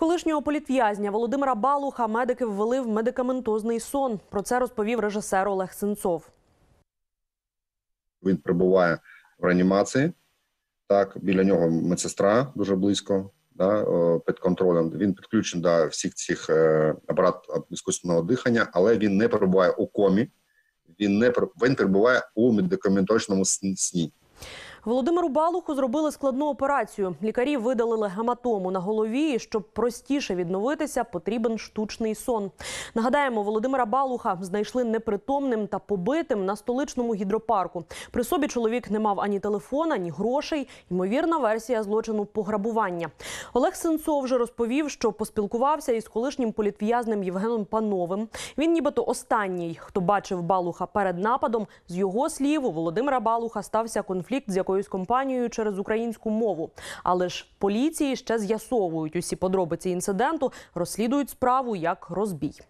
Колишнього політв'язня Володимира Балуха медики ввели в медикаментозний сон. Про це розповів режисер Олег Сенцов. Він перебуває в реанімації. Так, біля нього медсестра дуже близько, да, під контролем. Він підключений до всіх цих е, апарат іскусственного дихання, але він не перебуває у комі. Він не він перебуває у медикаменточному сні. Володимиру Балуху зробили складну операцію. Лікарі видалили гематому на голові. І щоб простіше відновитися, потрібен штучний сон. Нагадаємо, Володимира Балуха знайшли непритомним та побитим на столичному гідропарку. При собі чоловік не мав ані телефона, ні грошей. Ймовірна версія злочину пограбування. Олег Сенцов вже розповів, що поспілкувався із колишнім політв'язним Євгеном Пановим. Він нібито останній, хто бачив Балуха перед нападом. З його слів, у Володимира Балуха стався конфлікт з якоюсь компанією через українську мову. Але ж поліції ще з'ясовують усі подробиці інциденту, розслідують справу як розбій.